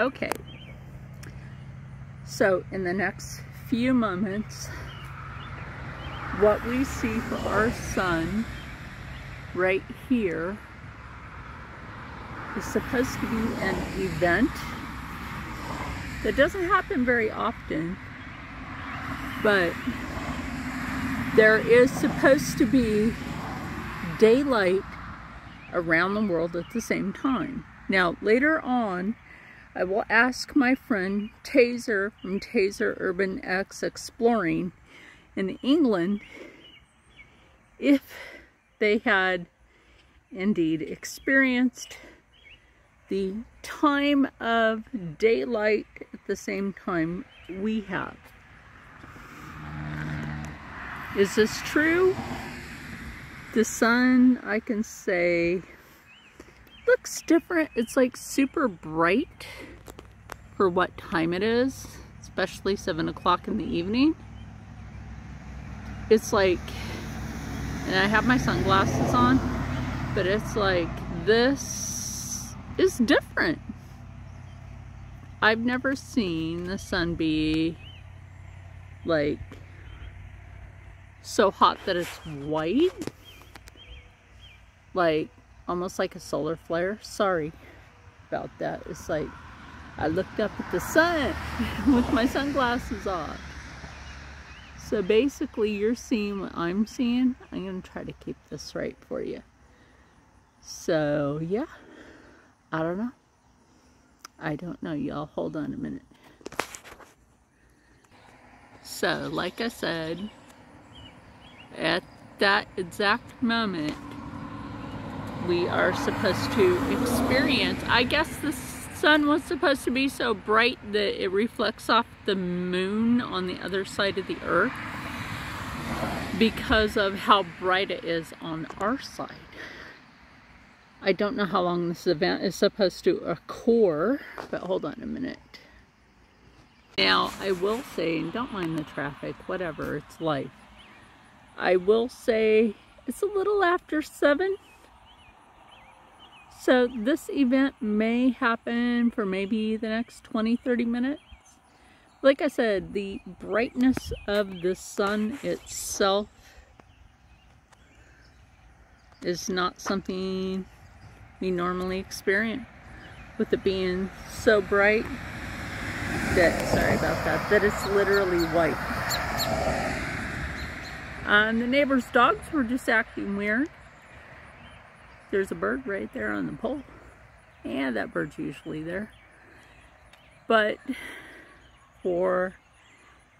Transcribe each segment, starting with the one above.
Okay. So in the next few moments, what we see for our sun right here is supposed to be an event that doesn't happen very often, but there is supposed to be daylight around the world at the same time. Now, later on, I will ask my friend Taser from Taser Urban X Exploring in England if they had indeed experienced the time of daylight at the same time we have. Is this true? The sun, I can say, looks different. It's like super bright for what time it is, especially 7 o'clock in the evening. It's like, and I have my sunglasses on, but it's like this is different. I've never seen the sun be like so hot that it's white like almost like a solar flare. Sorry about that. It's like I looked up at the sun with my sunglasses on. So basically you're seeing what I'm seeing. I'm going to try to keep this right for you. So yeah, I don't know. I don't know y'all. Hold on a minute. So like I said, at that exact moment, we are supposed to experience. I guess the sun was supposed to be so bright that it reflects off the moon on the other side of the earth because of how bright it is on our side. I don't know how long this event is supposed to occur, but hold on a minute. Now, I will say, and don't mind the traffic, whatever, it's life. I will say it's a little after 7 so this event may happen for maybe the next 20-30 minutes. Like I said, the brightness of the sun itself is not something we normally experience with it being so bright that, sorry about that, that it's literally white. Um, the neighbor's dogs were just acting weird. There's a bird right there on the pole. And that bird's usually there. But for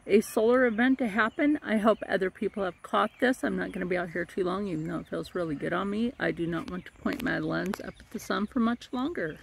a solar event to happen, I hope other people have caught this. I'm not going to be out here too long, even though it feels really good on me. I do not want to point my lens up at the sun for much longer.